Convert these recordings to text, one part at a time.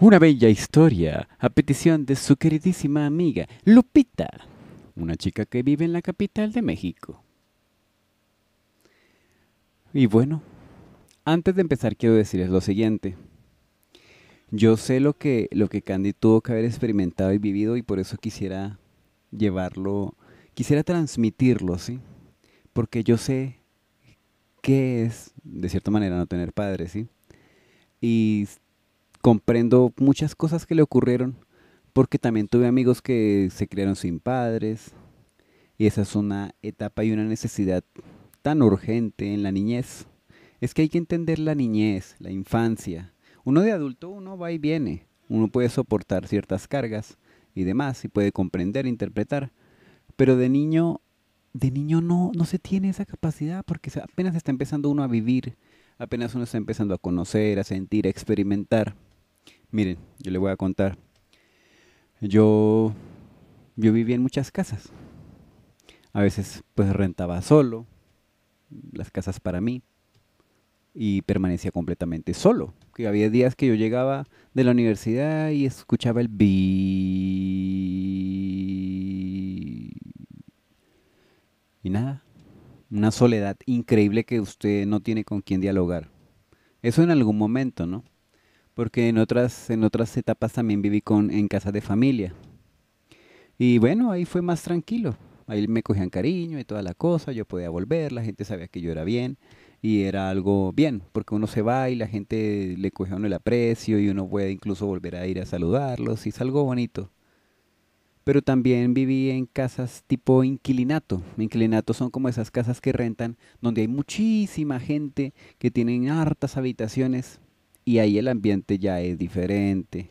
Una bella historia a petición de su queridísima amiga Lupita, una chica que vive en la capital de México. Y bueno, antes de empezar quiero decirles lo siguiente. Yo sé lo que, lo que Candy tuvo que haber experimentado y vivido y por eso quisiera llevarlo, quisiera transmitirlo, ¿sí? Porque yo sé qué es, de cierta manera, no tener padres, ¿sí? Y comprendo muchas cosas que le ocurrieron, porque también tuve amigos que se criaron sin padres, y esa es una etapa y una necesidad tan urgente en la niñez. Es que hay que entender la niñez, la infancia. Uno de adulto, uno va y viene, uno puede soportar ciertas cargas y demás, y puede comprender, interpretar, pero de niño, de niño no, no se tiene esa capacidad, porque apenas está empezando uno a vivir, apenas uno está empezando a conocer, a sentir, a experimentar. Miren, yo le voy a contar. Yo, yo vivía en muchas casas. A veces pues rentaba solo, las casas para mí, y permanecía completamente solo. Que había días que yo llegaba de la universidad y escuchaba el bi y nada, una soledad increíble que usted no tiene con quien dialogar. Eso en algún momento, ¿no? Porque en otras, en otras etapas también viví con, en casa de familia. Y bueno, ahí fue más tranquilo. Ahí me cogían cariño y toda la cosa, yo podía volver, la gente sabía que yo era bien y era algo bien, porque uno se va y la gente le coge a uno el aprecio y uno puede incluso volver a ir a saludarlos y es algo bonito. Pero también viví en casas tipo inquilinato. Inquilinato son como esas casas que rentan donde hay muchísima gente que tienen hartas habitaciones y ahí el ambiente ya es diferente.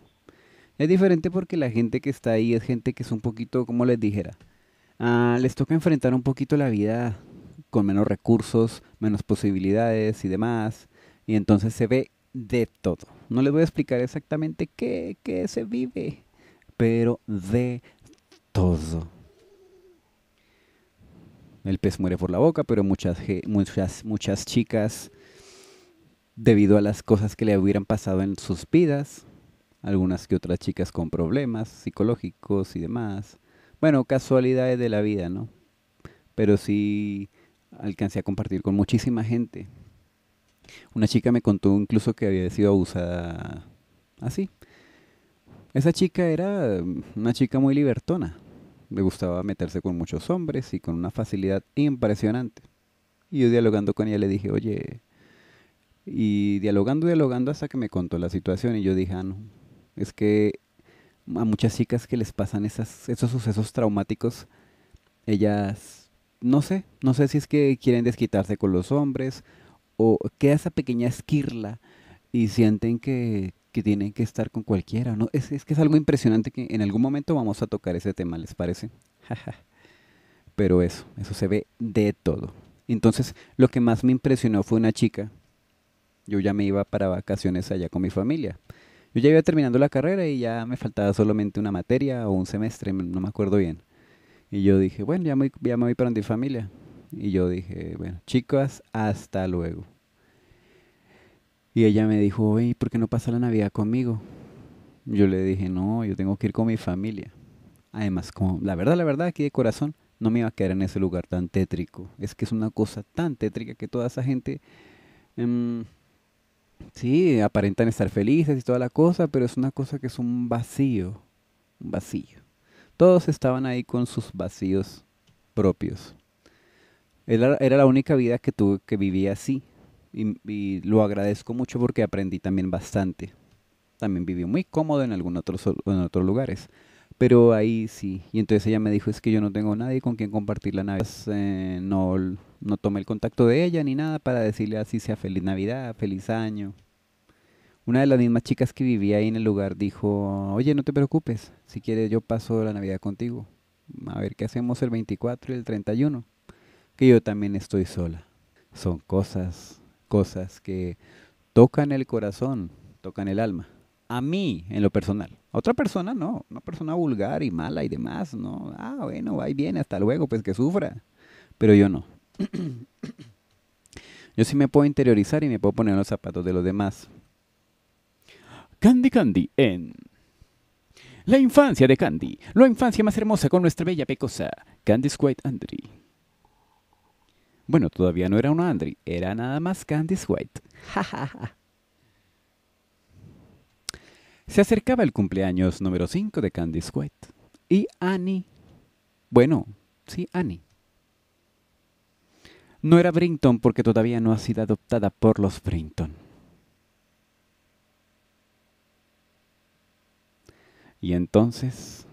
Es diferente porque la gente que está ahí es gente que es un poquito, como les dijera, ah, les toca enfrentar un poquito la vida con menos recursos, menos posibilidades y demás. Y entonces se ve de todo. No les voy a explicar exactamente qué, qué se vive, pero de todo. El pez muere por la boca, pero muchas, muchas, muchas chicas debido a las cosas que le hubieran pasado en sus vidas, algunas que otras chicas con problemas psicológicos y demás. Bueno, casualidades de la vida, ¿no? Pero sí alcancé a compartir con muchísima gente. Una chica me contó incluso que había sido abusada así. Esa chica era una chica muy libertona. Le gustaba meterse con muchos hombres y con una facilidad impresionante. Y yo dialogando con ella le dije, oye, y dialogando, dialogando hasta que me contó la situación y yo dije, ah, no, es que a muchas chicas que les pasan esas, esos sucesos traumáticos, ellas, no sé, no sé si es que quieren desquitarse con los hombres o queda esa pequeña esquirla y sienten que, que tienen que estar con cualquiera, ¿no? Es, es que es algo impresionante que en algún momento vamos a tocar ese tema, ¿les parece? Pero eso, eso se ve de todo. Entonces, lo que más me impresionó fue una chica yo ya me iba para vacaciones allá con mi familia. Yo ya iba terminando la carrera y ya me faltaba solamente una materia o un semestre, no me acuerdo bien. Y yo dije, bueno, ya me, voy para mi familia. Y yo dije, bueno, chicas, hasta luego. Y ella me dijo, oye, ¿por qué no pasa la Navidad conmigo? Yo le dije, no, yo tengo que ir con mi familia. Además, como, la verdad, la verdad, aquí de corazón, no me iba a quedar en ese lugar tan tétrico. Es que es una cosa tan tétrica que toda esa gente... Em, Sí, aparentan estar felices y toda la cosa, pero es una cosa que es un vacío, un vacío. Todos estaban ahí con sus vacíos propios. Era, era la única vida que tuve que vivía así y, lo agradezco mucho porque aprendí también bastante. También viví muy cómodo en algunos otros, lugares, pero ahí sí. Y entonces ella me dijo, es que yo no tengo nadie con quien compartir la Navidad. Eh, no, no tomé el contacto de ella ni nada para decirle así sea feliz Navidad, feliz año. Una de las mismas chicas que vivía ahí en el lugar dijo, oye, no te preocupes, si quieres yo paso la Navidad contigo. A ver qué hacemos el 24 y el 31. Que yo también estoy sola. Son cosas, cosas que tocan el corazón, tocan el alma. A mí, en lo personal. A otra persona no, una persona vulgar y mala y demás, ¿no? Ah, bueno, va y viene, hasta luego, pues que sufra. Pero yo no. Yo sí me puedo interiorizar y me puedo poner los zapatos de los demás. Candy Candy en La infancia de Candy, la infancia más hermosa con nuestra bella pecosa, Candy White Andri. Bueno, todavía no era una Andri, era nada más Candy White. Se acercaba el cumpleaños número 5 de Candice White. Y Annie. Bueno, sí, Annie. No era Brinton porque todavía no ha sido adoptada por los Brinton. Y entonces...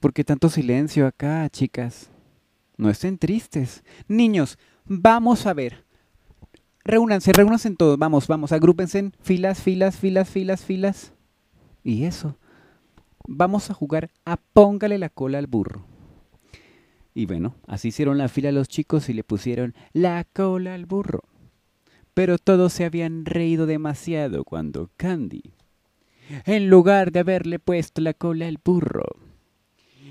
¿Por qué tanto silencio acá, chicas? No estén tristes. Niños, vamos a ver. Reúnanse, reúnanse todos. Vamos, vamos, agrúpense en filas, filas, filas, filas, filas. Y eso. Vamos a jugar a póngale la cola al burro. Y bueno, así hicieron la fila los chicos y le pusieron la cola al burro. Pero todos se habían reído demasiado cuando Candy, en lugar de haberle puesto la cola al burro,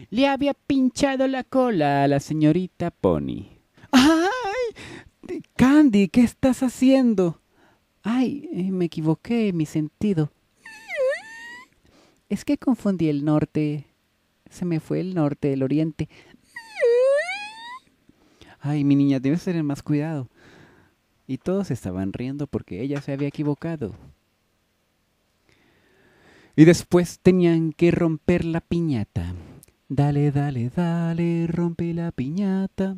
le había pinchado la cola a la señorita Pony. ¡Ay! Candy, ¿qué estás haciendo? Ay, eh, me equivoqué mi sentido. Es que confundí el norte. Se me fue el norte, el oriente. Ay, mi niña, debes tener más cuidado. Y todos estaban riendo porque ella se había equivocado. Y después tenían que romper la piñata. Dale, dale, dale, rompe la piñata.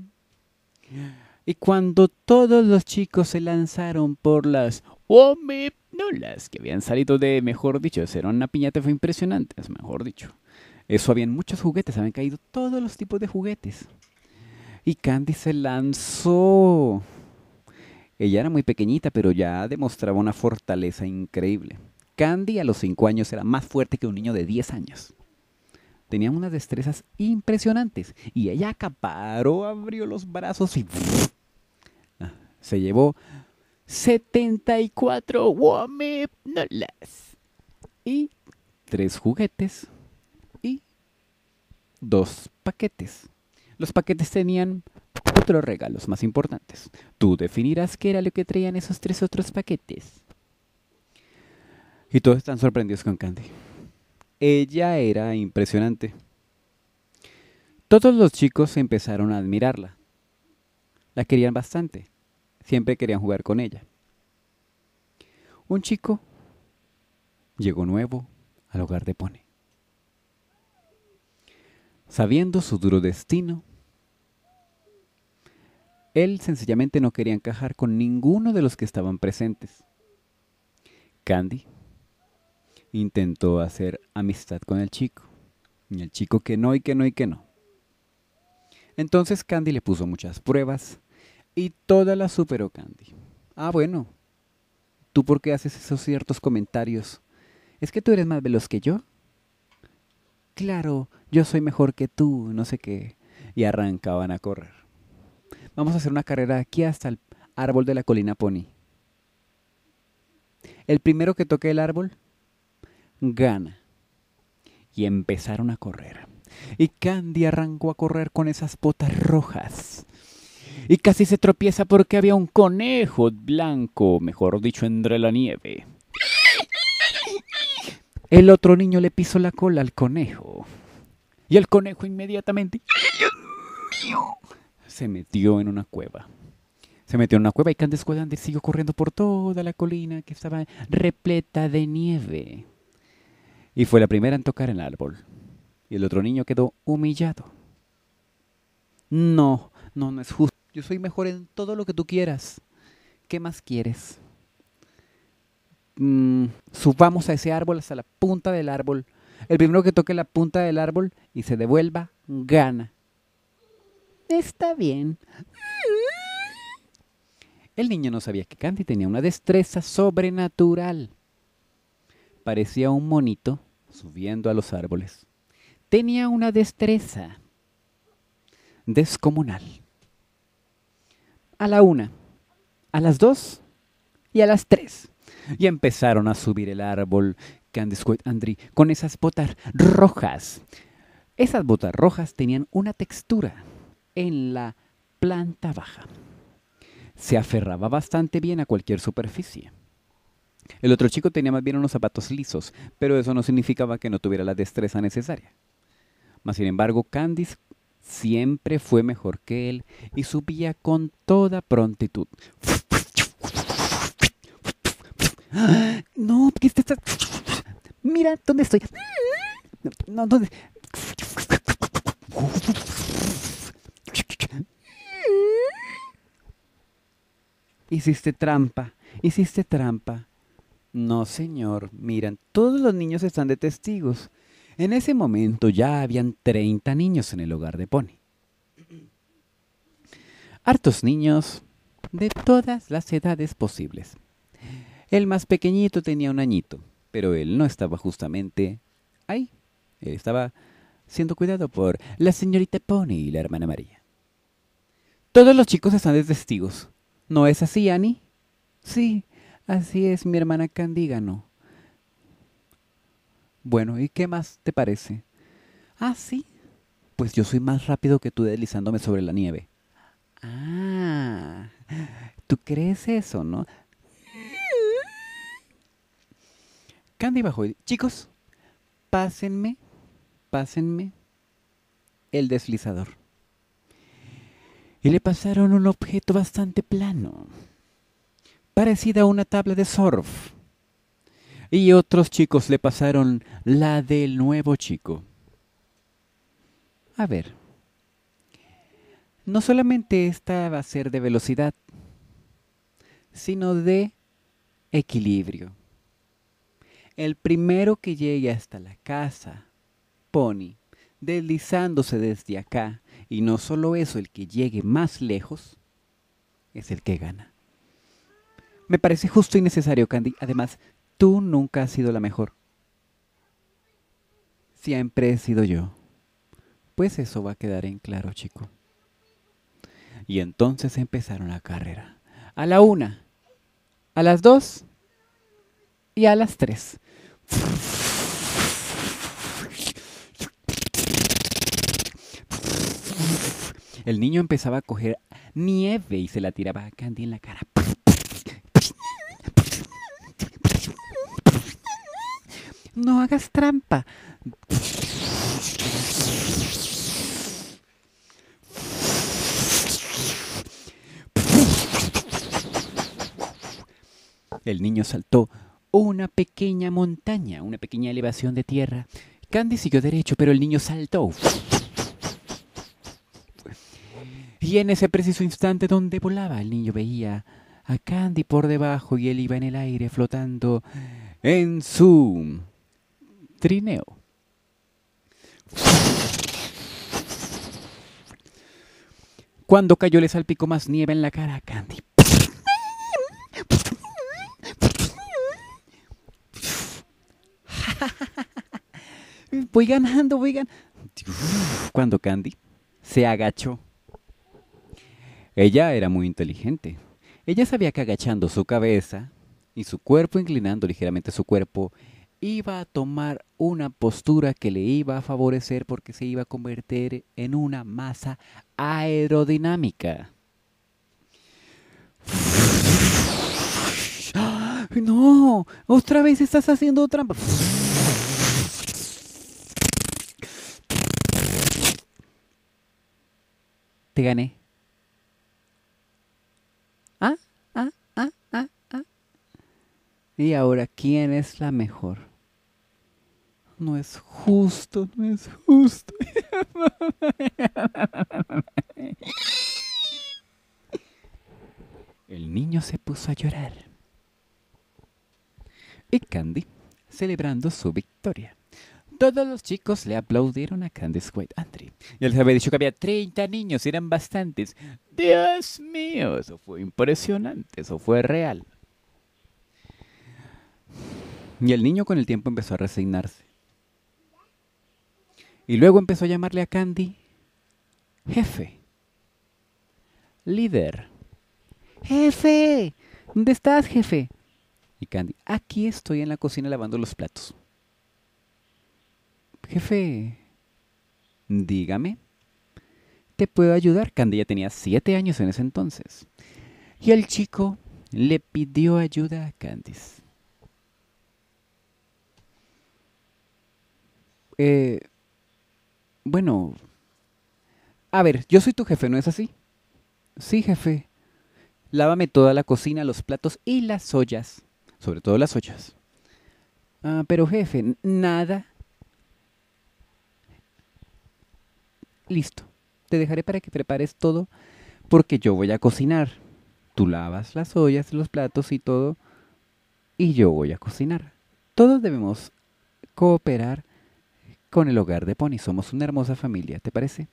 Y cuando todos los chicos se lanzaron por las las que habían salido de, mejor dicho, era una piñata fue impresionante, mejor dicho. Eso habían muchos juguetes, habían caído todos los tipos de juguetes. Y Candy se lanzó. Ella era muy pequeñita, pero ya demostraba una fortaleza increíble. Candy a los 5 años era más fuerte que un niño de 10 años. Tenía unas destrezas impresionantes. Y ella acaparó, abrió los brazos y ah, se llevó 74 Womepnolas. Y tres juguetes y dos paquetes. Los paquetes tenían otros regalos más importantes. Tú definirás qué era lo que traían esos tres otros paquetes. Y todos están sorprendidos con Candy. Ella era impresionante. Todos los chicos empezaron a admirarla. La querían bastante siempre querían jugar con ella. Un chico llegó nuevo al hogar de Pone. Sabiendo su duro destino, él sencillamente no quería encajar con ninguno de los que estaban presentes. Candy intentó hacer amistad con el chico, y el chico que no y que no y que no. Entonces Candy le puso muchas pruebas y toda la superó Candy. Ah, bueno. ¿Tú por qué haces esos ciertos comentarios? ¿Es que tú eres más veloz que yo? Claro, yo soy mejor que tú, no sé qué. Y arrancaban a correr. Vamos a hacer una carrera aquí hasta el árbol de la colina Pony. El primero que toque el árbol gana. Y empezaron a correr. Y Candy arrancó a correr con esas botas rojas y casi se tropieza porque había un conejo blanco, mejor dicho, entre la nieve. El otro niño le pisó la cola al conejo. Y el conejo inmediatamente se metió en una cueva. Se metió en una cueva y Quadander siguió corriendo por toda la colina que estaba repleta de nieve. Y fue la primera en tocar el árbol. Y el otro niño quedó humillado. No, no, no es justo. Yo soy mejor en todo lo que tú quieras. ¿Qué más quieres? Mm, subamos a ese árbol hasta la punta del árbol. El primero que toque la punta del árbol y se devuelva, gana. Está bien. El niño no sabía que Candy tenía una destreza sobrenatural. Parecía un monito subiendo a los árboles. Tenía una destreza descomunal a la una, a las dos y a las tres. Y empezaron a subir el árbol Candice Andri con esas botas rojas. Esas botas rojas tenían una textura en la planta baja. se aferraba bastante bien a cualquier superficie. El otro chico tenía más bien unos zapatos lisos, pero eso no significaba que no tuviera la destreza necesaria. Mas, sin embargo, Candice siempre fue mejor que él y subía con toda prontitud. No, ¿qué está? Mira, ¿dónde estoy? No, ¿dónde? Hiciste trampa, hiciste trampa. No, señor, miran, todos los niños están de testigos. En ese momento ya habían 30 niños en el hogar de Pony. Hartos niños de todas las edades posibles. El más pequeñito tenía un añito, pero él no estaba justamente ahí. Él estaba siendo cuidado por la señorita Pony y la hermana María. Todos los chicos están de testigos. ¿No es así, Annie? Sí, así es, mi hermana Candígano. Bueno, ¿y qué más te parece? Ah, sí. Pues yo soy más rápido que tú deslizándome sobre la nieve. Ah, ¿tú crees eso, no? Candy bajó y chicos, pásenme, pásenme el deslizador. Y le pasaron un objeto bastante plano, parecida a una tabla de surf. Y otros chicos le pasaron la del nuevo chico. A ver, no solamente esta va a ser de velocidad, sino de equilibrio. El primero que llegue hasta la casa, Pony, deslizándose desde acá, y no solo eso, el que llegue más lejos, es el que gana. Me parece justo y necesario, Candy. Además, tú nunca has sido la mejor. Siempre he sido yo. Pues eso va a quedar en claro, chico. Y entonces empezaron la carrera. A la una, a las dos y a las tres. El niño empezaba a coger nieve y se la tiraba a Candy en la cara. No hagas trampa. El niño saltó una pequeña montaña, una pequeña elevación de tierra. Candy siguió derecho, pero el niño saltó. Y en ese preciso instante donde volaba, el niño veía a Candy por debajo y él iba en el aire flotando en su trineo. Cuando cayó le salpicó más nieve en la cara a Candy. voy ganando, voy ganando. Cuando Candy se agachó. Ella era muy inteligente. Ella sabía que agachando su cabeza y su cuerpo inclinando ligeramente su cuerpo, iba a tomar una postura que le iba a favorecer porque se iba a convertir en una masa aerodinámica. No, otra vez estás haciendo trampa. Te gané. ¿Ah? ¿Ah? ¿Ah? ¿Ah? ¿Ah? Y ahora, ¿quién es la mejor? No es justo, no es justo. El niño se puso a llorar. Y Candy, celebrando su victoria. Todos los chicos le aplaudieron a Candice White Andrew. Y él había dicho que había 30 niños, eran bastantes. Dios mío, eso fue impresionante, eso fue real. Y el niño con el tiempo empezó a resignarse. Y luego empezó a llamarle a Candy jefe, líder. Jefe, ¿dónde estás, jefe? Y Candy, aquí estoy en la cocina lavando los platos. Jefe, dígame. ¿Te puedo ayudar? Candy ya tenía siete años en ese entonces. Y el chico le pidió ayuda a Candice. Eh, bueno, a ver, yo soy tu jefe, ¿no es así? Sí, jefe. Lávame toda la cocina, los platos y las ollas. Sobre todo las ollas. Ah, pero jefe, nada. Listo. Te dejaré para que prepares todo porque yo voy a cocinar. Tú lavas las ollas, los platos y todo. Y yo voy a cocinar. Todos debemos cooperar con el hogar de Pony. Somos una hermosa familia, ¿te parece?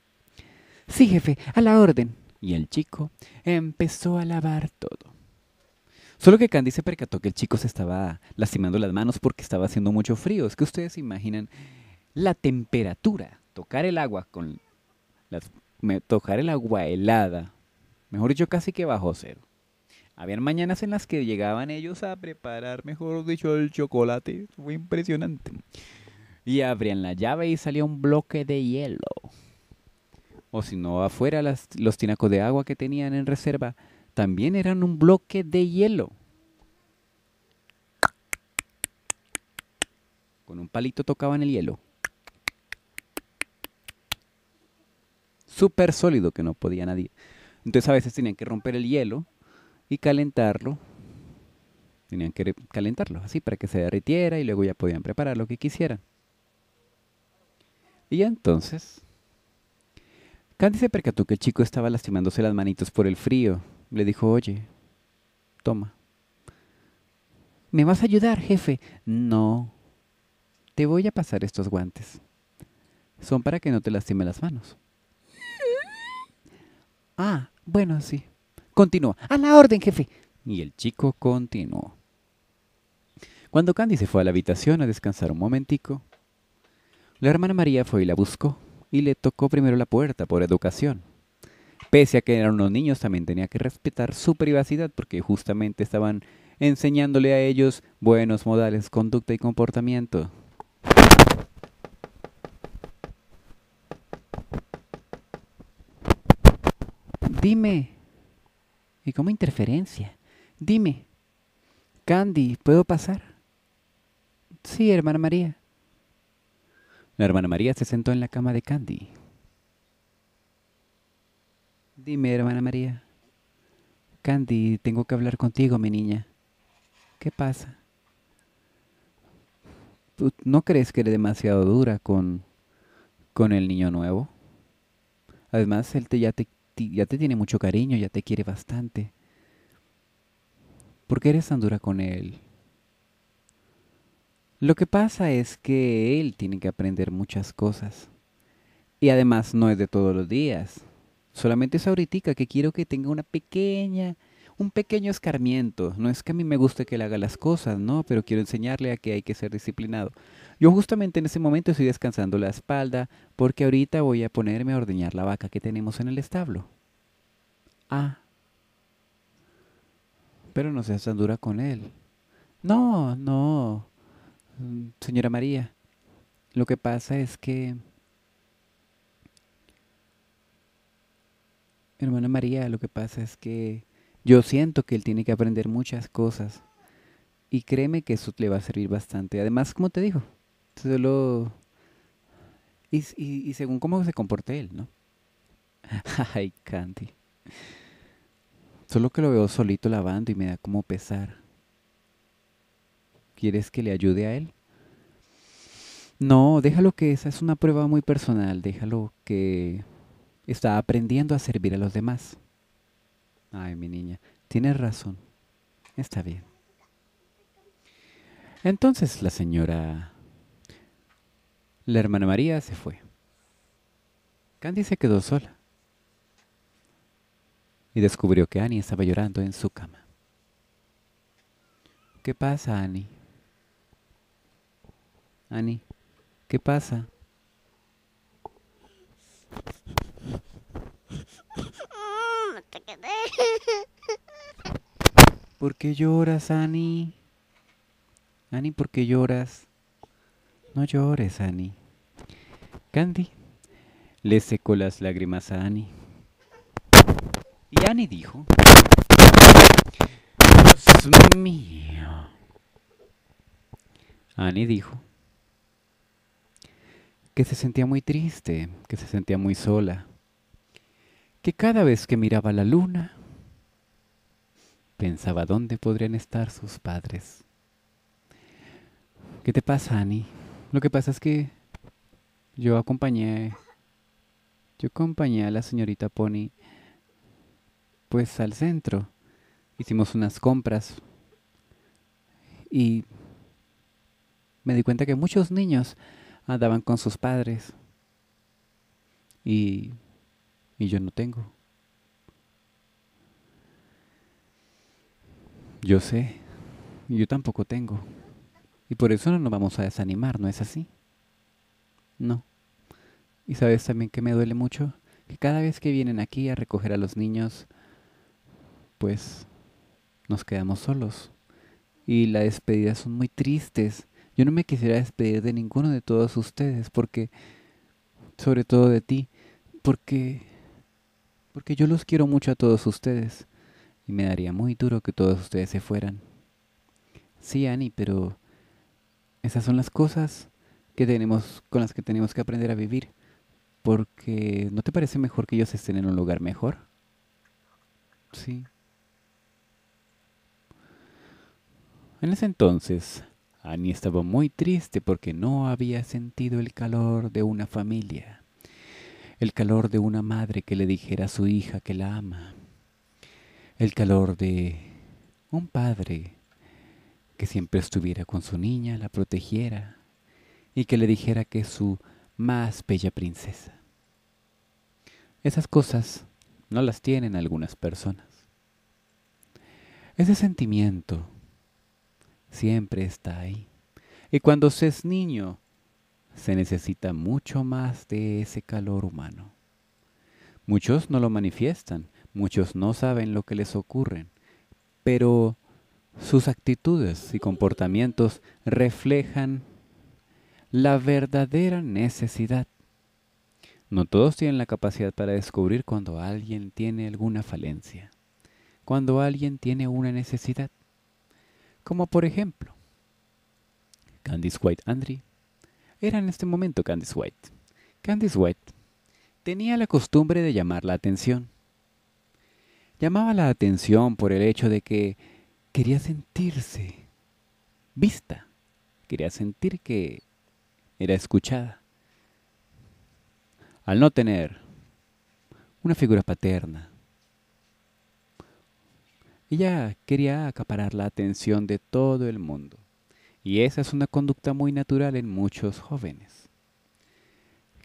Sí, jefe, a la orden. Y el chico empezó a lavar todo. Solo que Candy se percató que el chico se estaba lastimando las manos porque estaba haciendo mucho frío. Es que ustedes imaginan la temperatura, tocar el agua con las, tocar el agua helada, mejor dicho, casi que bajo cero. Habían mañanas en las que llegaban ellos a preparar, mejor dicho, el chocolate. Fue impresionante. Y abrían la llave y salía un bloque de hielo. O si no, afuera los tinacos de agua que tenían en reserva también eran un bloque de hielo. Con un palito tocaban el hielo. Súper sólido que no podía nadie. Entonces a veces tenían que romper el hielo y calentarlo. Tenían que calentarlo así para que se derritiera y luego ya podían preparar lo que quisieran. Y entonces, Candy se percató que el chico estaba lastimándose las manitos por el frío. Le dijo, oye, toma. ¿Me vas a ayudar, jefe? No. Te voy a pasar estos guantes. Son para que no te lastime las manos. Ah, bueno, sí. Continúa. A la orden, jefe. Y el chico continuó. Cuando Candy se fue a la habitación a descansar un momentico, la hermana María fue y la buscó y le tocó primero la puerta por educación. Pese a que eran unos niños, también tenía que respetar su privacidad porque justamente estaban enseñándole a ellos buenos modales, conducta y comportamiento. Dime. ¿Y cómo interferencia? Dime. Candy, ¿puedo pasar? Sí, hermana María. La hermana María se sentó en la cama de Candy. Dime, hermana María. Candy, tengo que hablar contigo, mi niña. ¿Qué pasa? no crees que eres demasiado dura con, con el niño nuevo? Además, él te, ya, te, ya te tiene mucho cariño, ya te quiere bastante. ¿Por qué eres tan dura con él? Lo que pasa es que él tiene que aprender muchas cosas. Y además no es de todos los días. Solamente es ahorita que quiero que tenga una pequeña, un pequeño escarmiento. No es que a mí me guste que él haga las cosas, no, pero quiero enseñarle a que hay que ser disciplinado. Yo justamente en ese momento estoy descansando la espalda porque ahorita voy a ponerme a ordeñar la vaca que tenemos en el establo. Ah. Pero no seas tan dura con él. No, no. Señora María, lo que pasa es que... Hermana María, lo que pasa es que yo siento que él tiene que aprender muchas cosas. Y créeme que eso le va a servir bastante. Además, como te digo, solo... Y, y según cómo se comporte él, ¿no? Ay, Candy. Solo que lo veo solito lavando y me da como pesar. ¿Quieres que le ayude a él? No, déjalo que esa es una prueba muy personal, déjalo que está aprendiendo a servir a los demás. Ay, mi niña, tienes razón. Está bien. Entonces la señora, la hermana María se fue. Candy se quedó sola y descubrió que Annie estaba llorando en su cama. ¿Qué pasa, Annie? Ani, ¿qué pasa? ¿Por qué lloras, Ani? Ani, ¿por qué lloras? No llores, Ani. Candy le secó las lágrimas a Ani. Y Ani dijo, Dios mío. Annie dijo que se sentía muy triste, que se sentía muy sola, que cada vez que miraba la luna, pensaba dónde podrían estar sus padres. ¿Qué te pasa, Annie? Lo que pasa es que yo acompañé, yo acompañé a la señorita Pony, pues al centro. Hicimos unas compras y me di cuenta que muchos niños andaban con sus padres y, y yo no tengo. Yo sé, yo tampoco tengo. Y por eso no nos vamos a desanimar, ¿no es así? No. Y sabes también que me duele mucho que cada vez que vienen aquí a recoger a los niños, pues nos quedamos solos. Y las despedidas son muy tristes. Yo no me quisiera despedir de ninguno de todos ustedes, porque, sobre todo de ti, porque, porque yo los quiero mucho a todos ustedes. Y me daría muy duro que todos ustedes se fueran. Sí, Annie, pero esas son las cosas que tenemos, con las que tenemos que aprender a vivir. Porque ¿no te parece mejor que ellos estén en un lugar mejor? Sí. En ese entonces, Annie estaba muy triste porque no había sentido el calor de una familia, el calor de una madre que le dijera a su hija que la ama, el calor de un padre que siempre estuviera con su niña, la protegiera y que le dijera que es su más bella princesa. Esas cosas no las tienen algunas personas. Ese sentimiento siempre está ahí. Y cuando se es niño, se necesita mucho más de ese calor humano. Muchos no lo manifiestan, muchos no saben lo que les ocurre, pero sus actitudes y comportamientos reflejan la verdadera necesidad. No todos tienen la capacidad para descubrir cuando alguien tiene alguna falencia, cuando alguien tiene una necesidad como por ejemplo Candice White Andre. Era en este momento Candice White. Candice White tenía la costumbre de llamar la atención. Llamaba la atención por el hecho de que quería sentirse vista, quería sentir que era escuchada. Al no tener una figura paterna, ella quería acaparar la atención de todo el mundo. Y esa es una conducta muy natural en muchos jóvenes,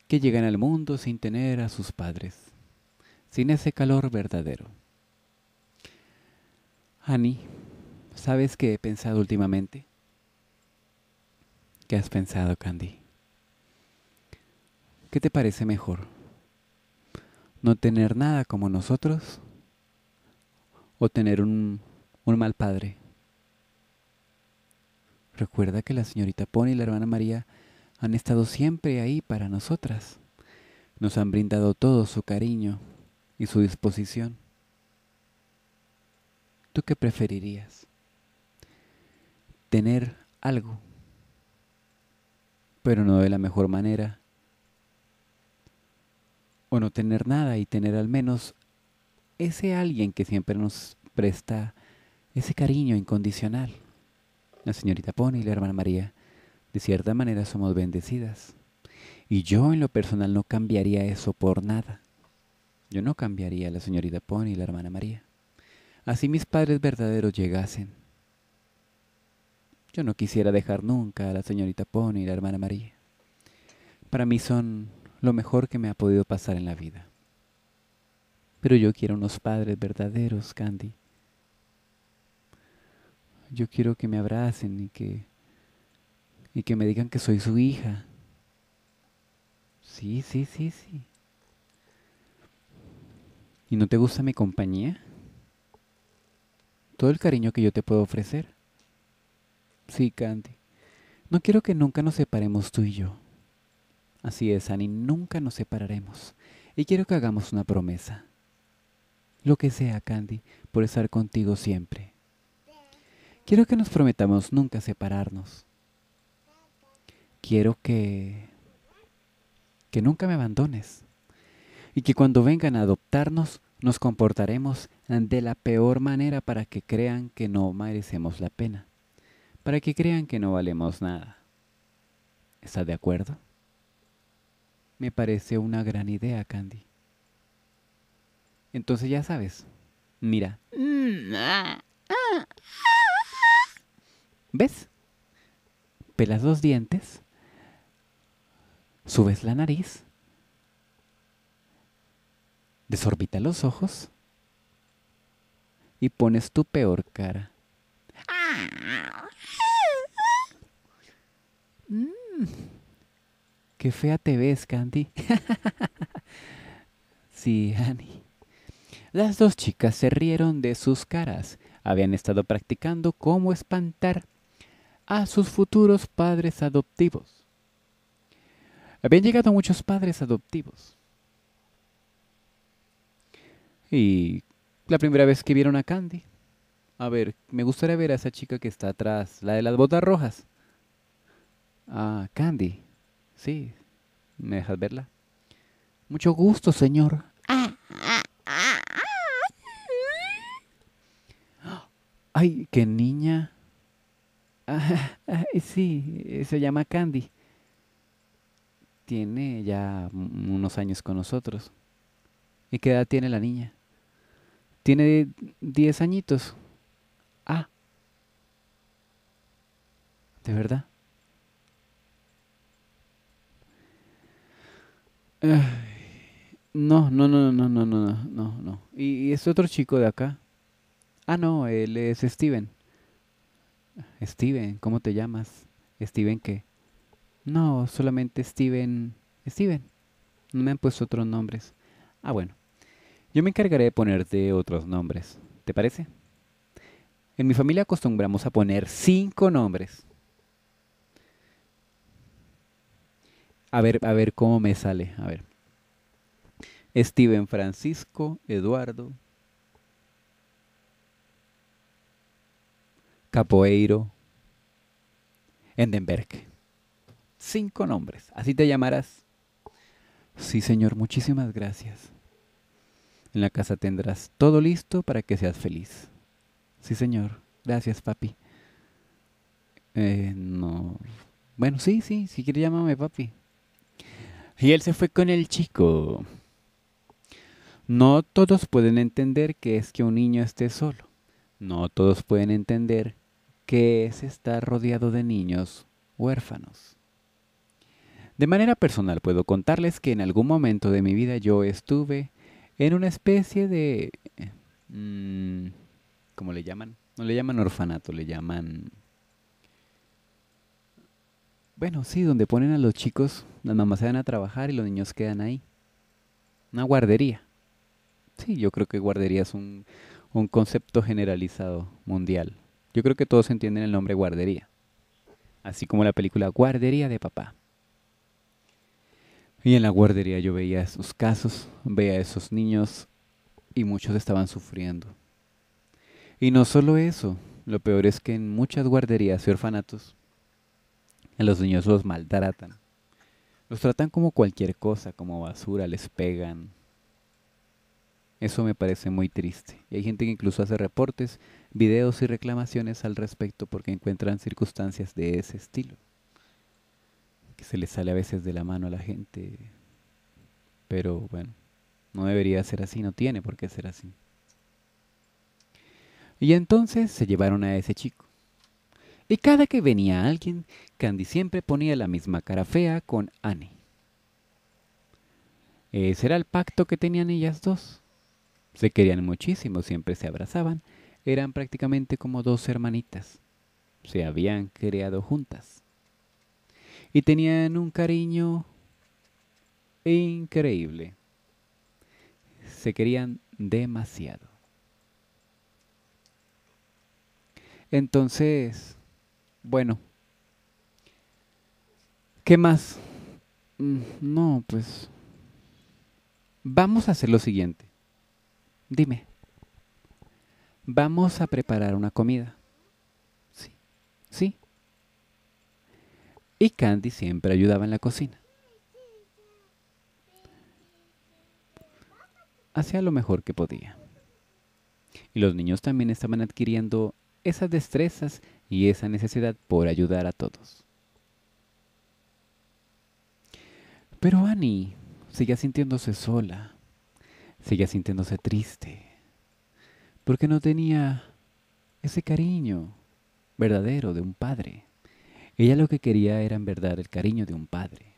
que llegan al mundo sin tener a sus padres, sin ese calor verdadero. Annie, ¿sabes qué he pensado últimamente? ¿Qué has pensado, Candy? ¿Qué te parece mejor? ¿No tener nada como nosotros? O tener un, mal padre. Recuerda que la señorita Pony y la hermana María han estado siempre ahí para nosotras. Nos han brindado todo su cariño y su disposición. ¿Tú qué preferirías? Tener algo, pero no de la mejor manera. O no tener nada y tener al menos ese alguien que siempre nos presta ese cariño incondicional. La señorita Pony y la hermana María, de cierta manera somos bendecidas. Y yo en lo personal no cambiaría eso por nada. Yo no cambiaría a la señorita Pony y la hermana María. Así mis padres verdaderos llegasen. Yo no quisiera dejar nunca a la señorita Pony y la hermana María. Para mí son lo mejor que me ha podido pasar en la vida. Pero yo quiero unos padres verdaderos, Candy. Yo quiero que me abracen y que y que me digan que soy su hija. Sí, sí, sí, sí. ¿Y no te gusta mi compañía? Todo el cariño que yo te puedo ofrecer. Sí, Candy. No quiero que nunca nos separemos tú y yo. Así es, Annie, nunca nos separaremos. Y quiero que hagamos una promesa. Lo que sea, Candy, por estar contigo siempre. quiero que nos prometamos nunca separarnos. Quiero que que nunca me abandones y que cuando vengan a adoptarnos nos comportaremos de la peor manera para que crean que no merecemos la pena, para que crean que no valemos nada. ¿Estás de acuerdo? Me parece una gran idea, Candy. Entonces ya sabes, mira. ¿Ves? Pelas dos dientes, subes la nariz, desorbita los ojos y pones tu peor cara. Mm. qué fea te ves, Candy. sí, Annie. Las dos chicas se rieron de sus caras. Habían estado practicando cómo espantar a sus futuros padres adoptivos. Habían llegado muchos padres adoptivos. Y la primera vez que vieron a Candy. A ver, me gustaría ver a esa chica que está atrás, la de las botas rojas. Ah, Candy. Sí, ¿me dejas verla? Mucho gusto, señor. Ay, qué niña. sí, se llama Candy. Tiene ya unos años con nosotros. ¿Y qué edad tiene la niña? Tiene 10 añitos. Ah. ¿De verdad? no, no, no, no, no, no, no, no, no. ¿Y, ese otro chico de acá? Ah, no, él es Steven. Steven, ¿cómo te llamas? ¿Steven qué? No, solamente Steven. Steven. No me han puesto otros nombres. Ah, bueno. Yo me encargaré de ponerte otros nombres. ¿Te parece? En mi familia acostumbramos a poner cinco nombres. A ver, a ver cómo me sale. A ver. Steven Francisco, Eduardo, Capoeiro, Endenberg. Cinco nombres. ¿Así te llamarás? Sí, señor, muchísimas gracias. En la casa tendrás todo listo para que seas feliz. Sí, señor. Gracias, papi. Eh, no. Bueno, sí, sí, si quiere llámame papi. Y él se fue con el chico. No todos pueden entender qué es que un niño esté solo. No todos pueden entender qué es estar rodeado de niños huérfanos. De manera personal puedo contarles que en algún momento de mi vida yo estuve en una especie de... Mmm, ¿Cómo le llaman? No le llaman orfanato, le llaman... Bueno, sí, donde ponen a los chicos, las mamás se van a trabajar y los niños quedan ahí. Una guardería. Sí, yo creo que guardería es un, un concepto generalizado mundial. Yo creo que todos entienden el nombre guardería. Así como la película Guardería de Papá. Y en la guardería yo veía esos casos, veía a esos niños y muchos estaban sufriendo. Y no solo eso, lo peor es que en muchas guarderías y orfanatos a los niños los maltratan. Los tratan como cualquier cosa, como basura, les pegan. Eso me parece muy triste. Y hay gente que incluso hace reportes, videos y reclamaciones al respecto porque encuentran circunstancias de ese estilo que se le sale a veces de la mano a la gente. Pero bueno, no debería ser así, no tiene por qué ser así. Y entonces se llevaron a ese chico. Y cada que venía alguien, Candy siempre ponía la misma cara fea con Annie. Ese era el pacto que tenían ellas dos. Se querían muchísimo, siempre se abrazaban, eran prácticamente como dos hermanitas. Se habían creado juntas y tenían un cariño increíble. Se querían demasiado. Entonces, bueno, ¿qué más? Mm, no, pues vamos a hacer lo siguiente. Dime, vamos a preparar una comida. Sí. Y Candy siempre ayudaba en la cocina. Hacía lo mejor que podía. Y los niños también estaban adquiriendo esas destrezas y esa necesidad por ayudar a todos. Pero Annie seguía sintiéndose sola, seguía sintiéndose triste, porque no tenía ese cariño verdadero de un padre. Ella lo que quería era en verdad el cariño de un padre.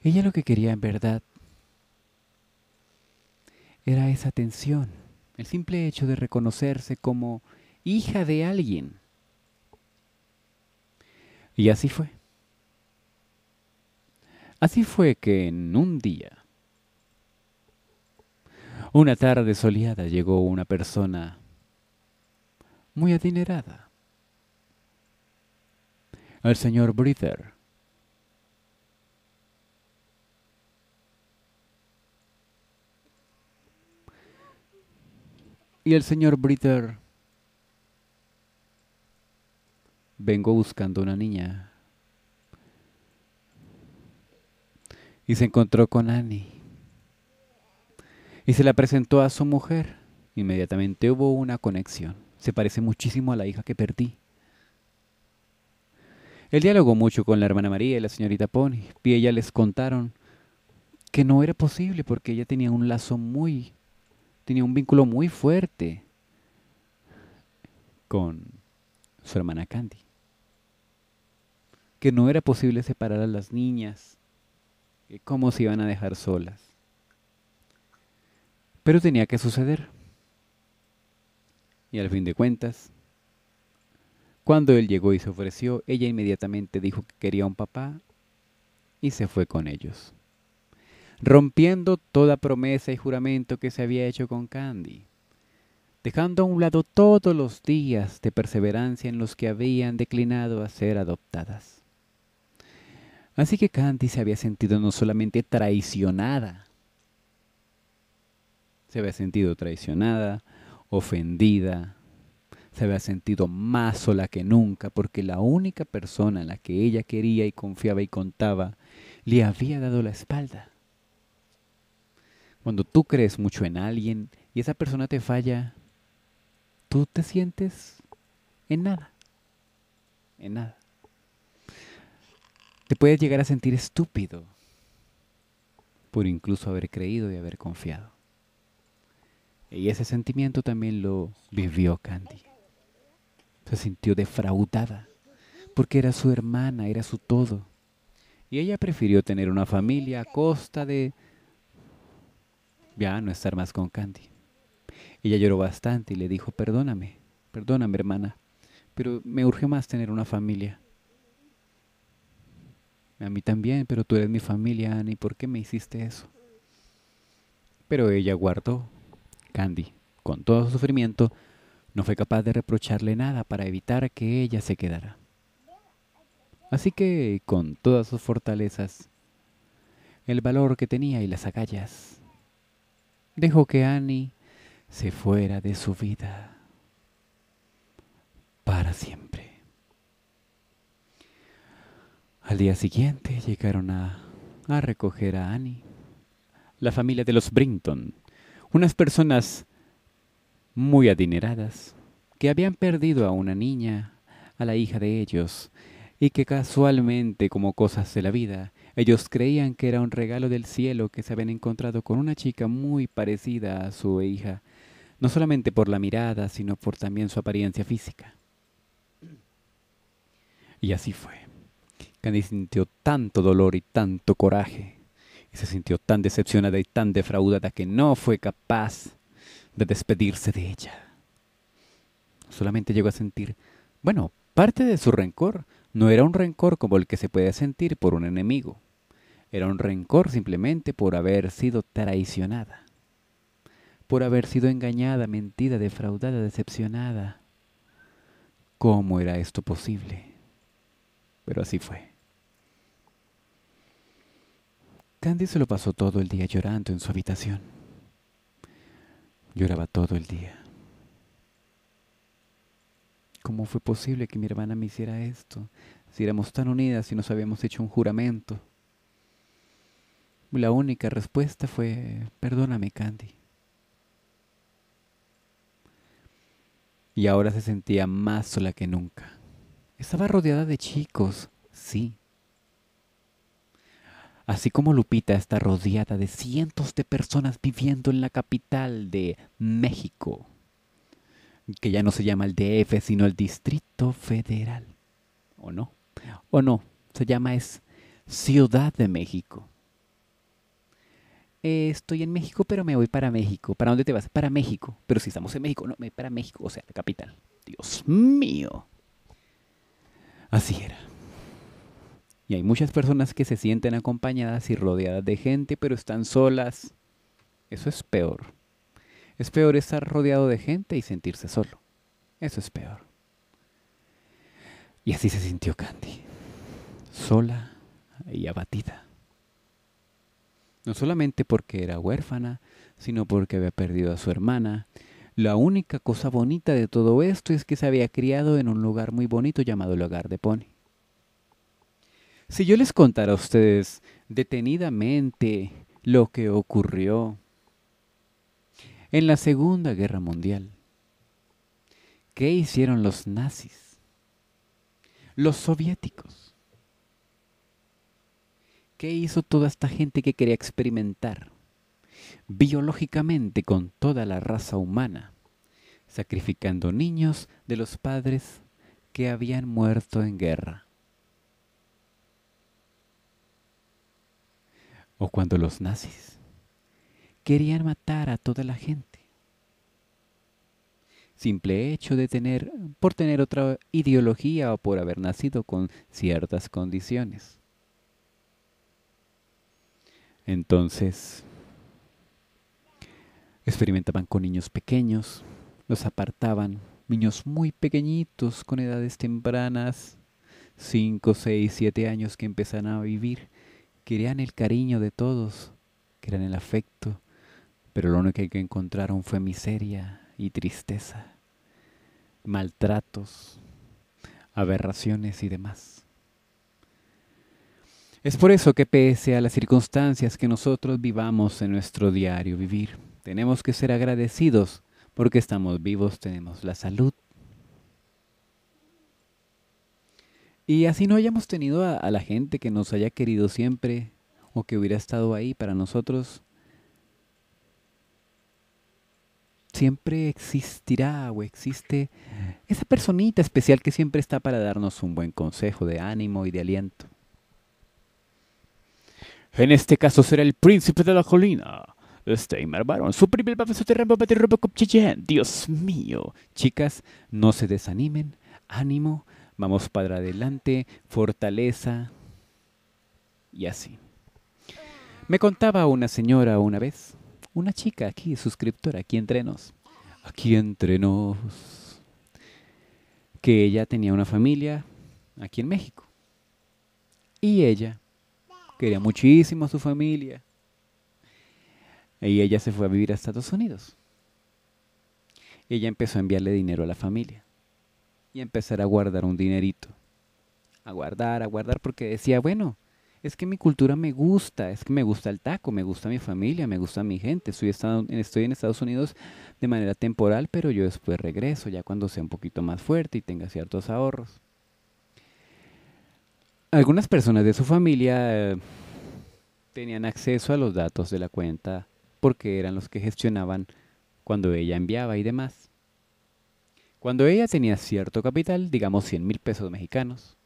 Ella lo que quería en verdad era esa atención, el simple hecho de reconocerse como hija de alguien. Y así fue. Así fue que en un día, una tarde soleada, llegó una persona muy adinerada, el señor Brither. Y el señor Brither vengo buscando una niña. Y se encontró con Annie. Y se la presentó a su mujer. Inmediatamente hubo una conexión. Se parece muchísimo a la hija que perdí. Él dialogó mucho con la hermana María y la señorita Pony. Y ella les contaron que no era posible porque ella tenía un lazo muy, tenía un vínculo muy fuerte con su hermana Candy que no era posible separar a las niñas, cómo se iban a dejar solas. Pero tenía que suceder. Y al fin de cuentas, cuando él llegó y se ofreció, ella inmediatamente dijo que quería un papá y se fue con ellos, rompiendo toda promesa y juramento que se había hecho con Candy, dejando a un lado todos los días de perseverancia en los que habían declinado a ser adoptadas. Así que Candy se había sentido no solamente traicionada, se había sentido traicionada, ofendida, se había sentido más sola que nunca porque la única persona en la que ella quería y confiaba y contaba le había dado la espalda. Cuando tú crees mucho en alguien y esa persona te falla, tú te sientes en nada, en nada te puedes llegar a sentir estúpido por incluso haber creído y haber confiado. Y ese sentimiento también lo vivió Candy. Se sintió defraudada porque era su hermana, era su todo. Y ella prefirió tener una familia a costa de ya no estar más con Candy. Ella lloró bastante y le dijo, perdóname, perdóname hermana, pero me urge más tener una familia. A mí también, pero tú eres mi familia, Annie. ¿Por qué me hiciste eso? Pero ella guardó. Candy, con todo su sufrimiento, no fue capaz de reprocharle nada para evitar que ella se quedara. Así que, con todas sus fortalezas, el valor que tenía y las agallas, dejó que Annie se fuera de su vida para siempre. Al día siguiente llegaron a, recoger a Annie, la familia de los Brinton, unas personas muy adineradas que habían perdido a una niña, a la hija de ellos, y que casualmente, como cosas de la vida, ellos creían que era un regalo del cielo que se habían encontrado con una chica muy parecida a su hija, no solamente por la mirada, sino por también su apariencia física. Y así fue. Candy sintió tanto dolor y tanto coraje, y se sintió tan decepcionada y tan defraudada que no fue capaz de despedirse de ella. Solamente llegó a sentir, bueno, parte de su rencor no era un rencor como el que se puede sentir por un enemigo, era un rencor simplemente por haber sido traicionada, por haber sido engañada, mentida, defraudada, decepcionada. ¿Cómo era esto posible? Pero así fue. Candy se lo pasó todo el día llorando en su habitación. Lloraba todo el día. ¿Cómo fue posible que mi hermana me hiciera esto? Si éramos tan unidas y nos habíamos hecho un juramento. La única respuesta fue, perdóname, Candy. Y ahora se sentía más sola que nunca. Estaba rodeada de chicos, sí. Así como Lupita está rodeada de cientos de personas viviendo en la capital de México, que ya no se llama el DF, sino el Distrito Federal. ¿O no? ¿O no? Se llama es Ciudad de México. Eh, estoy en México, pero me voy para México. ¿Para dónde te vas? Para México. Pero si estamos en México, no, me para México, o sea, la capital. Dios mío. Así era. Y hay muchas personas que se sienten acompañadas y rodeadas de gente, pero están solas. Eso es peor. Es peor estar rodeado de gente y sentirse solo. Eso es peor. Y así se sintió Candy. Sola y abatida. No solamente porque era huérfana, sino porque había perdido a su hermana. La única cosa bonita de todo esto es que se había criado en un lugar muy bonito llamado el hogar de Pony. Si yo les contara a ustedes detenidamente lo que ocurrió en la Segunda Guerra Mundial, ¿qué hicieron los nazis? Los soviéticos. ¿Qué hizo toda esta gente que quería experimentar biológicamente con toda la raza humana, sacrificando niños de los padres que habían muerto en guerra? O cuando los nazis querían matar a toda la gente. Simple hecho de tener, por tener otra ideología o por haber nacido con ciertas condiciones. Entonces, experimentaban con niños pequeños, los apartaban, niños muy pequeñitos con edades tempranas, 5, 6, 7 años que empezaban a vivir querían el cariño de todos, querían el afecto, pero lo único que encontraron fue miseria y tristeza, maltratos, aberraciones y demás. Es por eso que pese a las circunstancias que nosotros vivamos en nuestro diario vivir, tenemos que ser agradecidos porque estamos vivos, tenemos la salud, Y así no hayamos tenido a, la gente que nos haya querido siempre o que hubiera estado ahí para nosotros, siempre existirá o existe esa personita especial que siempre está para darnos un buen consejo de ánimo y de aliento. En este caso será el príncipe de la colina. Steimer Baron, su primer Dios mío. Chicas, no se desanimen. Ánimo, vamos para adelante, fortaleza y así. Me contaba una señora una vez, una chica aquí, suscriptora, aquí entre nos, aquí entre nos, que ella tenía una familia aquí en México. Y ella quería muchísimo a su familia. Y ella se fue a vivir a Estados Unidos. Ella empezó a enviarle dinero a la familia y empezar a guardar un dinerito. A guardar, a guardar, porque decía, bueno, es que mi cultura me gusta, es que me gusta el taco, me gusta mi familia, me gusta mi gente. Estoy, estoy en Estados Unidos de manera temporal, pero yo después regreso, ya cuando sea un poquito más fuerte y tenga ciertos ahorros. Algunas personas de su familia eh, tenían acceso a los datos de la cuenta porque eran los que gestionaban cuando ella enviaba y demás. Cuando ella tenía cierto capital, digamos 100 mil pesos mexicanos,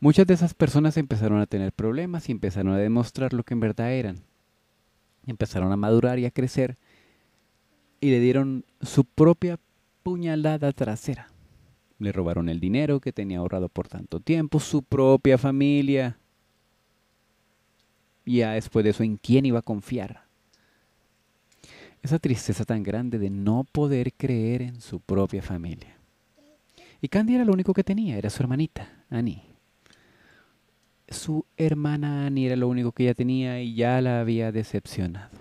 muchas de esas personas empezaron a tener problemas y empezaron a demostrar lo que en verdad eran. Empezaron a madurar y a crecer y le dieron su propia puñalada trasera. Le robaron el dinero que tenía ahorrado por tanto tiempo, su propia familia. Y ya después de eso, ¿en quién iba a confiar? Esa tristeza tan grande de no poder creer en su propia familia. Y Candy era lo único que tenía, era su hermanita, Annie. Su hermana Annie era lo único que ella tenía y ya la había decepcionado.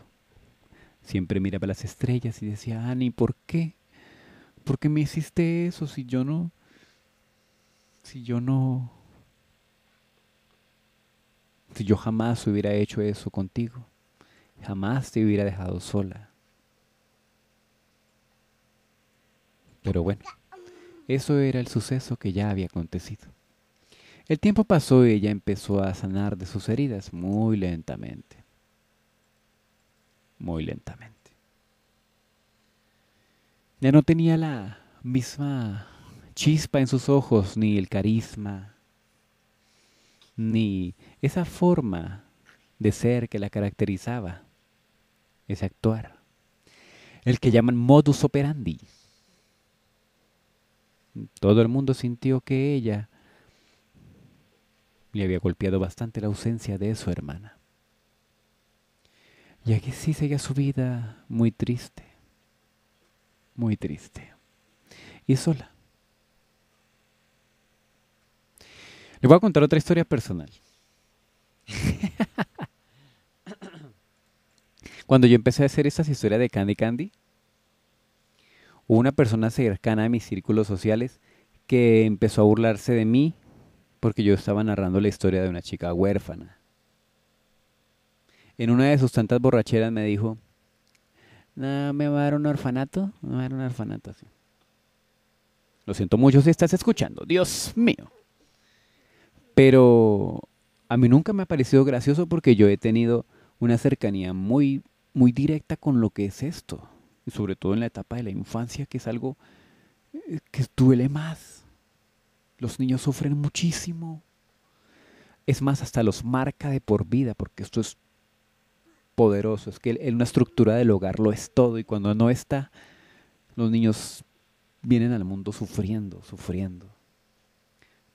Siempre miraba las estrellas y decía, Annie, ¿por qué? ¿por qué me hiciste eso si yo no, si yo no, si yo jamás hubiera hecho eso contigo, jamás te hubiera dejado sola. Pero bueno, eso era el suceso que ya había acontecido. El tiempo pasó y ella empezó a sanar de sus heridas muy lentamente. Muy lentamente. Ya no tenía la misma chispa en sus ojos, ni el carisma, ni esa forma de ser que la caracterizaba, ese actuar, el que llaman modus operandi. Todo el mundo sintió que ella le había golpeado bastante la ausencia de su hermana. Y aquí sí seguía su vida muy triste, muy triste y sola. Le voy a contar otra historia personal. Cuando yo empecé a hacer esas historias de Candy Candy, hubo una persona cercana a mis círculos sociales que empezó a burlarse de mí porque yo estaba narrando la historia de una chica huérfana. En una de sus tantas borracheras me dijo, no, ¿me va a dar un orfanato? Me va a dar un orfanato así. Lo siento mucho si estás escuchando, Dios mío. Pero a mí nunca me ha parecido gracioso porque yo he tenido una cercanía muy, muy directa con lo que es esto. Sobre todo en la etapa de la infancia, que es algo eh, que duele más. Los niños sufren muchísimo. Es más, hasta los marca de por vida, porque esto es poderoso. Es que en una estructura del hogar lo es todo y cuando no está, los niños vienen al mundo sufriendo, sufriendo.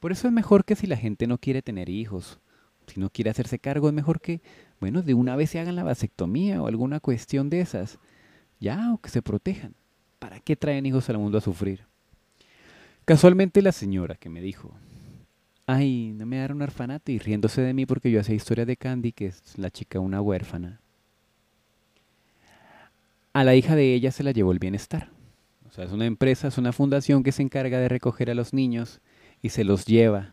Por eso es mejor que si la gente no quiere tener hijos, si no quiere hacerse cargo, es mejor que, bueno, de una vez se hagan la vasectomía o alguna cuestión de esas. Ya, o que se protejan. ¿Para qué traen hijos al mundo a sufrir? Casualmente la señora que me dijo, ay, no me un orfanato y riéndose de mí porque yo hacía historia de Candy, que es la chica una huérfana. A la hija de ella se la llevó el bienestar. O sea, es una empresa, es una fundación que se encarga de recoger a los niños y se los lleva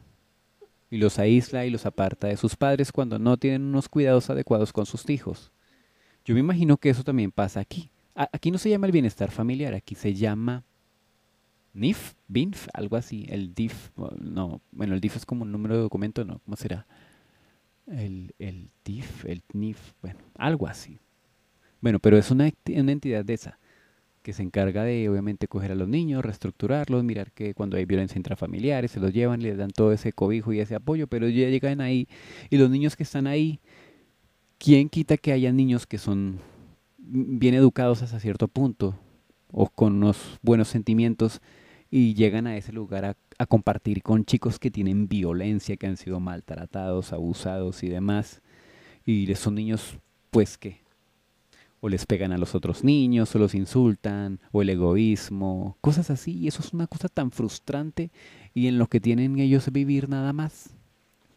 y los aísla y los aparta de sus padres cuando no tienen unos cuidados adecuados con sus hijos. Yo me imagino que eso también pasa aquí. Aquí no se llama el bienestar familiar, aquí se llama NIF, BINF, algo así. El DIF, no, bueno, el DIF es como un número de documento, ¿no? ¿Cómo será? El, el DIF, el NIF, bueno, algo así. Bueno, pero es una, una entidad de esa que se encarga de obviamente coger a los niños, reestructurarlos, mirar que cuando hay violencia intrafamiliar se los llevan, les dan todo ese cobijo y ese apoyo, pero ya llegan ahí y los niños que están ahí, ¿quién quita que haya niños que son bien educados hasta cierto punto o con unos buenos sentimientos y llegan a ese lugar a, compartir con chicos que tienen violencia, que han sido maltratados, abusados y demás, y son niños pues que o les pegan a los otros niños, o los insultan, o el egoísmo, cosas así. Y eso es una cosa tan frustrante y en lo que tienen ellos vivir nada más,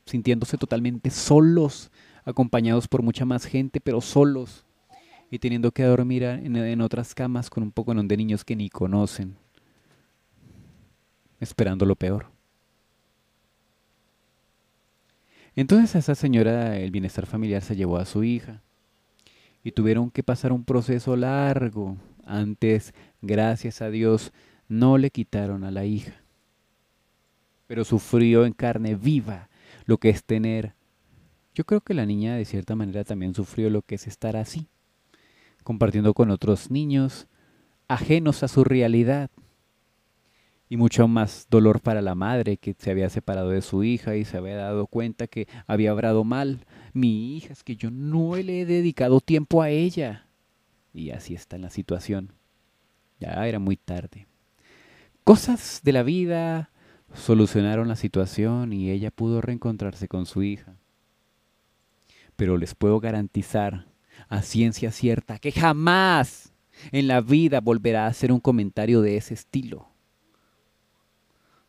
sintiéndose totalmente solos, acompañados por mucha más gente, pero solos, y teniendo que dormir en, otras camas con un poco de niños que ni conocen, esperando lo peor. Entonces a esa señora el bienestar familiar se llevó a su hija y tuvieron que pasar un proceso largo. Antes, gracias a Dios, no le quitaron a la hija. Pero sufrió en carne viva lo que es tener. Yo creo que la niña de cierta manera también sufrió lo que es estar así, compartiendo con otros niños ajenos a su realidad y mucho más dolor para la madre que se había separado de su hija y se había dado cuenta que había obrado mal. Mi hija, es que yo no le he dedicado tiempo a ella. Y así está la situación. Ya era muy tarde. Cosas de la vida solucionaron la situación y ella pudo reencontrarse con su hija. Pero les puedo garantizar a ciencia cierta que jamás en la vida volverá a hacer un comentario de ese estilo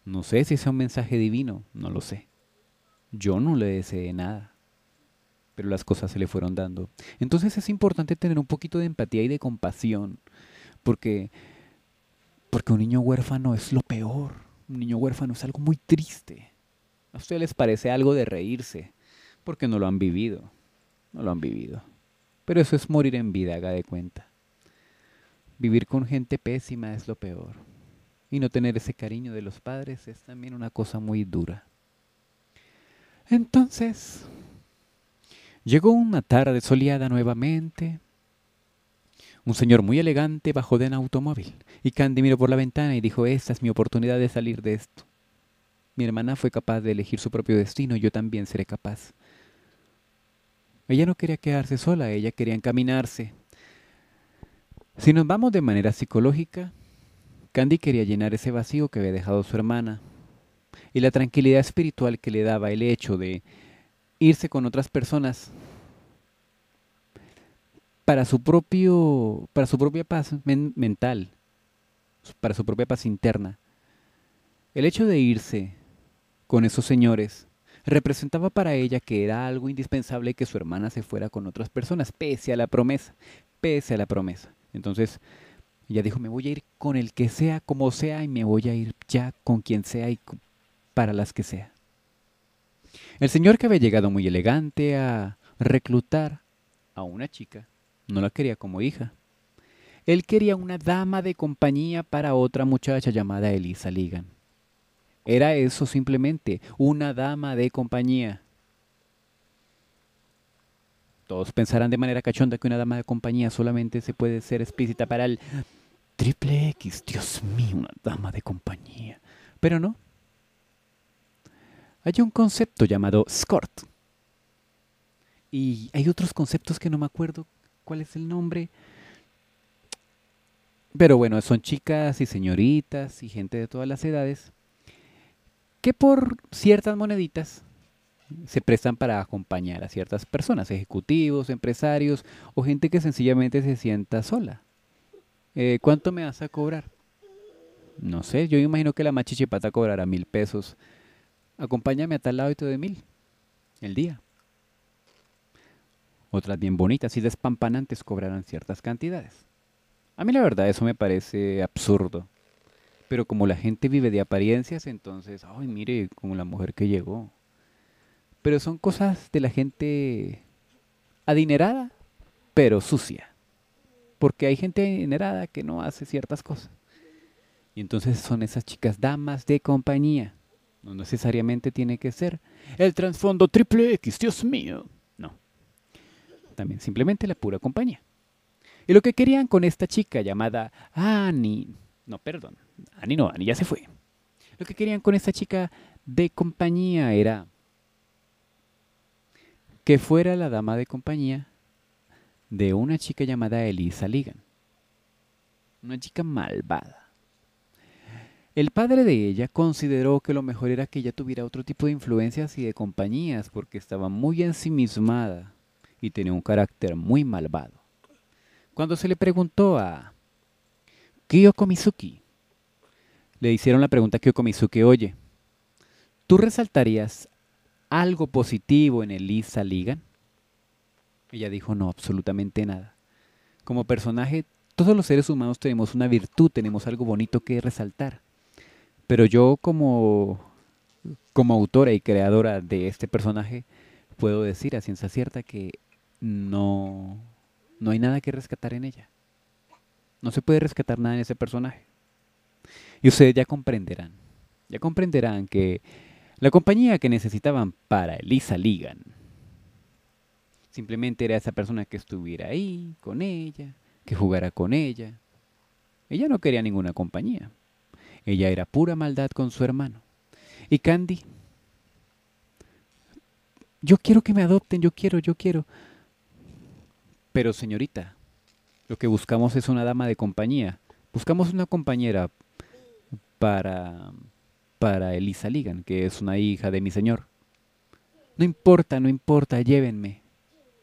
no sé si es un mensaje divino, no lo sé. Yo no le deseé nada, pero las cosas se le fueron dando. Entonces es importante tener un poquito de empatía y de compasión, porque Porque un niño huérfano es lo peor. Un niño huérfano es algo muy triste. A ustedes les parece algo de reírse, porque no lo han vivido. No lo han vivido. Pero eso es morir en vida, haga de cuenta. Vivir con gente pésima es lo peor. Y no tener ese cariño de los padres es también una cosa muy dura. Entonces, llegó una tarde soleada nuevamente. Un señor muy elegante bajó de un automóvil y Candy miró por la ventana y dijo, esta es mi oportunidad de salir de esto. Mi hermana fue capaz de elegir su propio destino yo también seré capaz. Ella no quería quedarse sola, ella quería encaminarse. Si nos vamos de manera psicológica, Candy quería llenar ese vacío que había dejado su hermana y la tranquilidad espiritual que le daba el hecho de irse con otras personas para su propio para su propia paz mental, para su propia paz interna. El hecho de irse con esos señores representaba para ella que era algo indispensable que su hermana se fuera con otras personas, pese a la promesa, pese a la promesa. Entonces, ella dijo, me voy a ir con el que sea, como sea, y me voy a ir ya con quien sea y para las que sea. El señor que había llegado muy elegante a reclutar a una chica, no la quería como hija. Él quería una dama de compañía para otra muchacha llamada Elisa Ligan. Era eso simplemente, una dama de compañía. Todos pensarán de manera cachonda que una dama de compañía solamente se puede ser explícita para el triple X. Dios mío, una dama de compañía. Pero no. Hay un concepto llamado escort. Y hay otros conceptos que no me acuerdo cuál es el nombre. Pero bueno, son chicas y señoritas y gente de todas las edades que por ciertas moneditas se prestan para acompañar a ciertas personas, ejecutivos, empresarios o gente que sencillamente se sienta sola. Eh, ¿Cuánto me vas a cobrar? No sé, yo imagino que la machichipata cobrará mil pesos. Acompáñame a tal lado y te doy mil. El día. Otras bien bonitas y despampanantes cobrarán ciertas cantidades. A mí la verdad eso me parece absurdo. Pero como la gente vive de apariencias, entonces, ay, mire, como la mujer que llegó. Pero son cosas de la gente adinerada, pero sucia. Porque hay gente adinerada que no hace ciertas cosas. Y entonces son esas chicas damas de compañía. No necesariamente tiene que ser el trasfondo triple X, Dios mío. No. También simplemente la pura compañía. Y lo que querían con esta chica llamada Annie, no, perdón, Ani no, Ani ya se fue. Lo que querían con esta chica de compañía era que fuera la dama de compañía de una chica llamada Elisa Ligan. Una chica malvada. El padre de ella consideró que lo mejor era que ella tuviera otro tipo de influencias y de compañías porque estaba muy ensimismada y tenía un carácter muy malvado. Cuando se le preguntó a Kiyoko Mizuki le hicieron la pregunta a Kyoko Mizuki, oye, ¿tú resaltarías algo positivo en Elisa Ligan? Ella dijo, no, absolutamente nada. Como personaje, todos los seres humanos tenemos una virtud, tenemos algo bonito que resaltar. Pero yo como, como autora y creadora de este personaje, puedo decir a ciencia cierta que no, no hay nada que rescatar en ella. No se puede rescatar nada en ese personaje. Y ustedes ya comprenderán, ya comprenderán que la compañía que necesitaban para Elisa Ligan simplemente era esa persona que estuviera ahí con ella, que jugara con ella. Ella no quería ninguna compañía. Ella era pura maldad con su hermano. Y Candy, yo quiero que me adopten, yo quiero, yo quiero. Pero señorita, lo que buscamos es una dama de compañía. Buscamos una compañera para, para Elisa Ligan, que es una hija de mi señor. No importa, no importa, llévenme.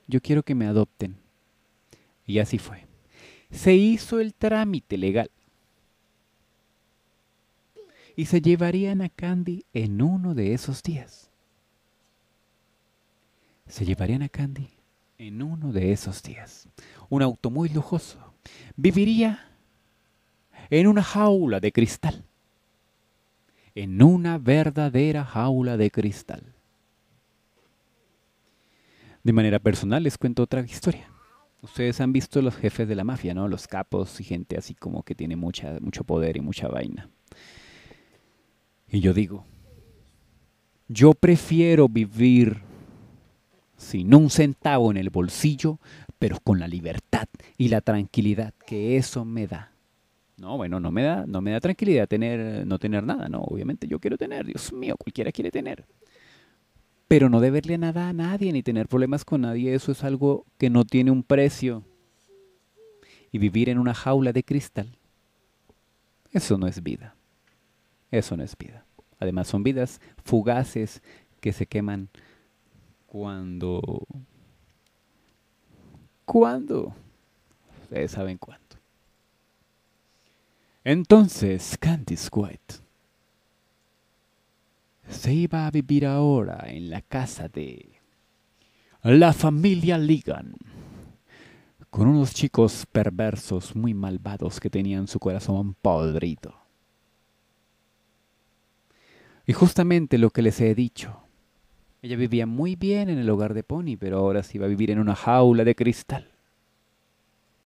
Yo quiero que me adopten. Y así fue. Se hizo el trámite legal. Y se llevarían a Candy en uno de esos días. Se llevarían a Candy en uno de esos días. Un auto muy lujoso. Viviría en una jaula de cristal. En una verdadera jaula de cristal. De manera personal les cuento otra historia. Ustedes han visto los jefes de la mafia, ¿no? Los capos y gente así como que tiene mucha, mucho poder y mucha vaina. Y yo digo, yo prefiero vivir sin un centavo en el bolsillo, pero con la libertad y la tranquilidad que eso me da. No, bueno, no me da, no me da tranquilidad tener, no tener nada, no, obviamente yo quiero tener, Dios mío, cualquiera quiere tener. Pero no deberle nada a nadie ni tener problemas con nadie, eso es algo que no tiene un precio. Y vivir en una jaula de cristal, eso no es vida. Eso no es vida. Además son vidas fugaces que se queman cuando... ¿Cuándo? Ustedes saben cuándo. Entonces, Candice White se iba a vivir ahora en la casa de la familia Ligan, con unos chicos perversos muy malvados que tenían su corazón podrido. Y justamente lo que les he dicho, ella vivía muy bien en el hogar de Pony, pero ahora se iba a vivir en una jaula de cristal.